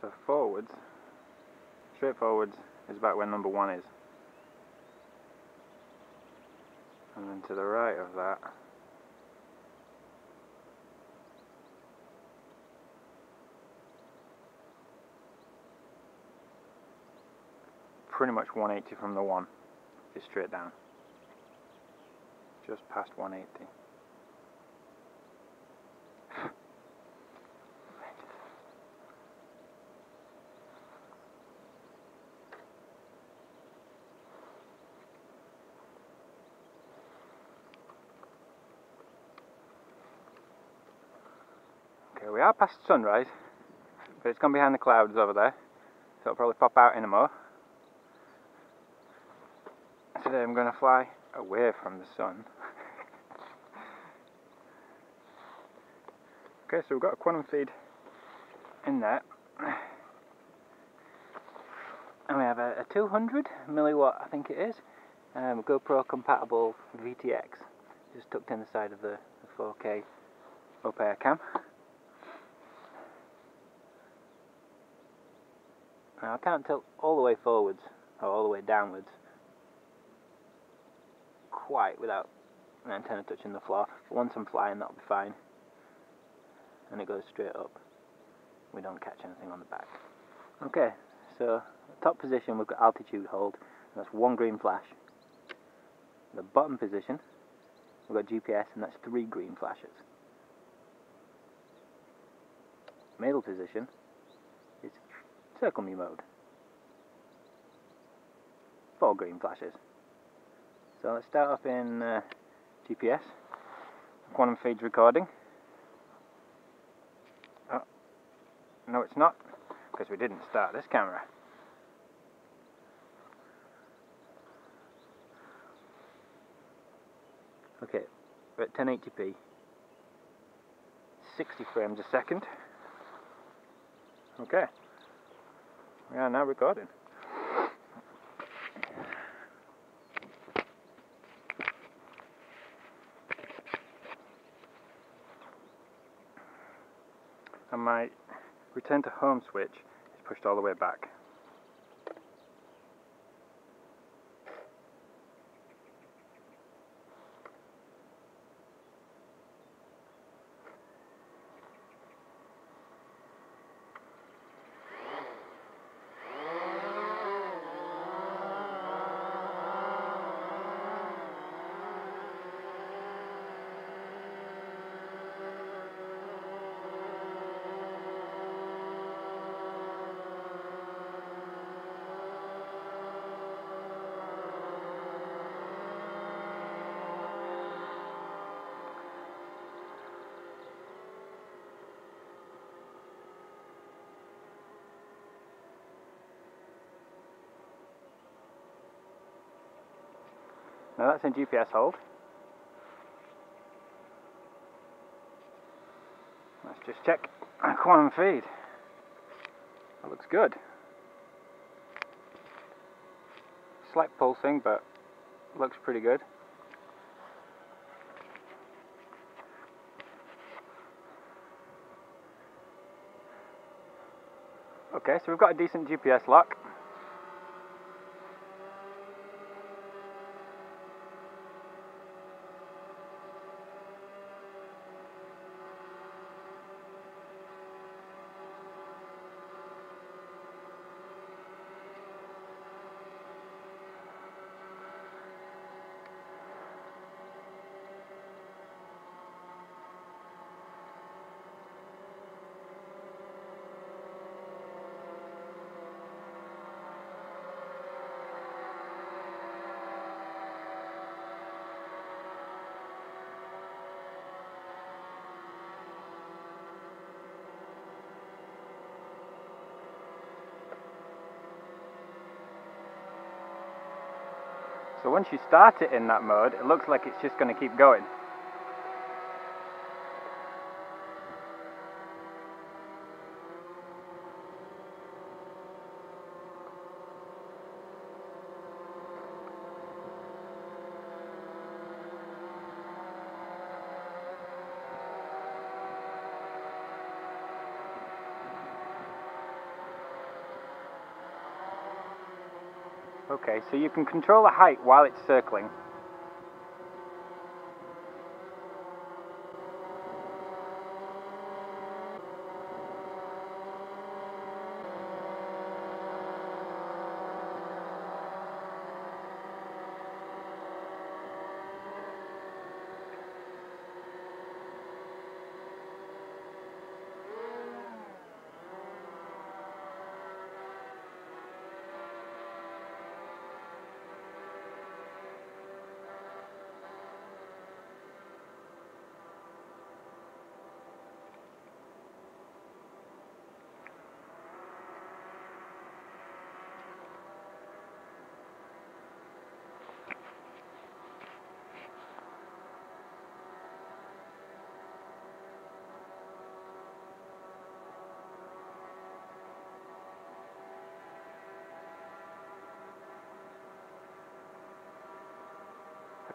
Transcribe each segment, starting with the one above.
So forwards, straight forwards is about where number one is. And then to the right of that, pretty much 180 from the one just straight down. Just past 180. Okay, we are past sunrise, but it's gone behind the clouds over there, so it'll probably pop out in a mo. Today I'm going to fly away from the sun. okay, so we've got a Quanum feed in there. And we have a, a 200 milliwatt, I think it is, um, GoPro compatible VTX, just tucked in the side of the, the 4K up air cam. Now I can't tilt all the way forwards or all the way downwards quite without an antenna touching the floor. But once I'm flying that'll be fine. And it goes straight up. We don't catch anything on the back. Okay, so top position we've got altitude hold. That's one green flash. The bottom position we've got GPS and that's three green flashes. Middle position circle me mode. Four green flashes. So let's start up in uh, GPS, Quanum feeds recording. Oh, no it's not, because we didn't start this camera. Okay, we're at 1080p, 60 frames a second. Okay, we are now recording. and my return to home switch is pushed all the way back. Now that's in GPS hold. Let's just check our Quanum feed. That looks good. Slight pulsing, but looks pretty good. Okay, so we've got a decent GPS lock. So once you start it in that mode, it looks like it's just going to keep going. Okay, so you can control the height while it's circling.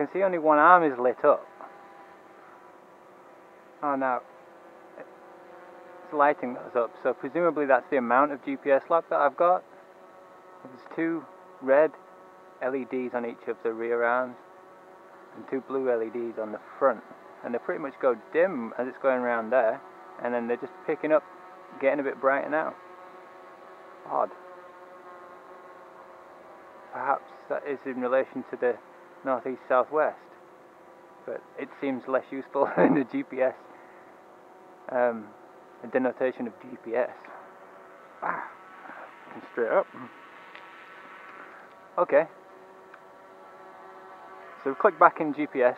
Can see only one arm is lit up. Oh no. It's lighting those up, so presumably that's the amount of GPS lock that I've got. There's two red LEDs on each of the rear arms and two blue LEDs on the front. And they pretty much go dim as it's going around there, and then they're just picking up, getting a bit brighter now. Odd. Perhaps that is in relation to the northeast southwest, but it seems less useful than the GPS um, a denotation of GPS. Ah, straight up. Okay. So click back in GPS.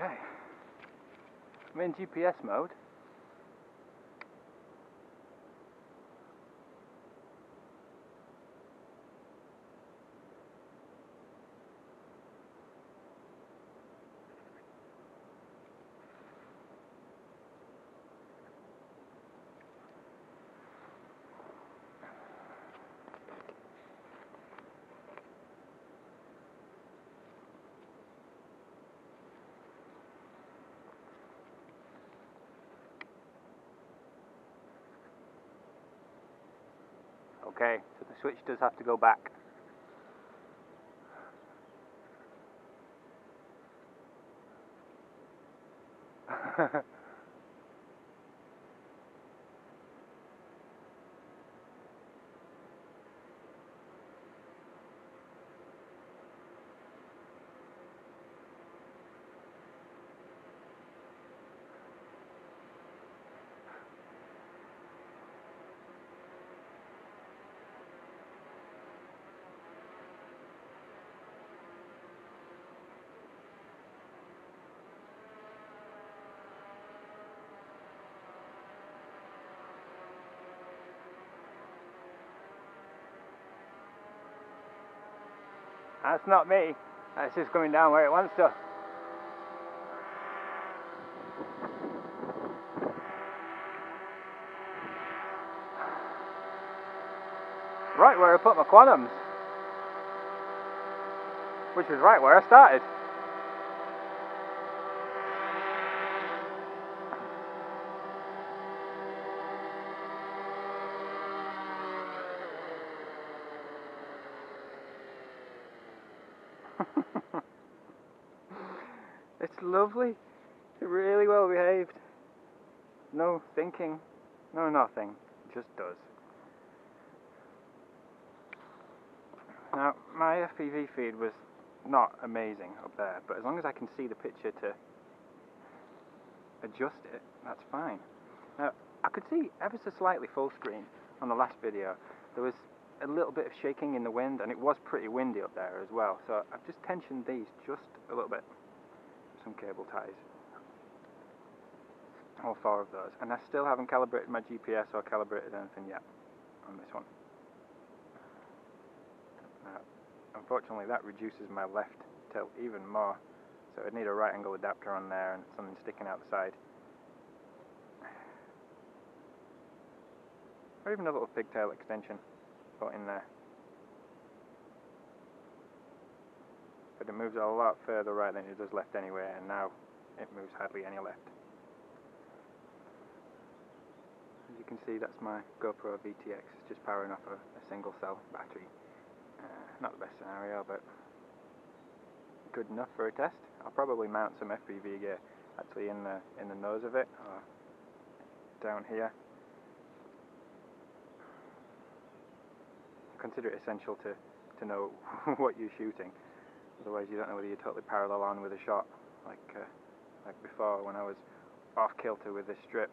Okay. I'm in GPS mode. Okay, so the switch does have to go back. That's not me. That's just coming down where it wants to. Right where I put my Quanums. Which was right where I started. it's lovely. It's really well behaved. No thinking, no nothing. Just does. Now, my FPV feed was not amazing up there, but as long as I can see the picture to adjust it, that's fine. Now, I could see ever so slightly full screen on the last video. There was a little bit of shaking in the wind, and it was pretty windy up there as well. So I've just tensioned these just a little bit. Some cable ties. All four of those. And I still haven't calibrated my GPS or calibrated anything yet on this one. Now, unfortunately, that reduces my left tilt even more. So I'd need a right angle adapter on there and something sticking out the side. Or even a little pigtail extension put in there. But it moves a lot further right than it does left anyway, and now it moves hardly any left. As you can see, that's my GoPro VTX. It's just powering off a, a single cell battery. Uh, not the best scenario, but good enough for a test. I'll probably mount some FPV gear actually in the in the nose of it, or down here. Consider it essential to, to know what you're shooting. Otherwise, you don't know whether you're totally parallel on with a shot, like uh, like before when I was off kilter with this strip.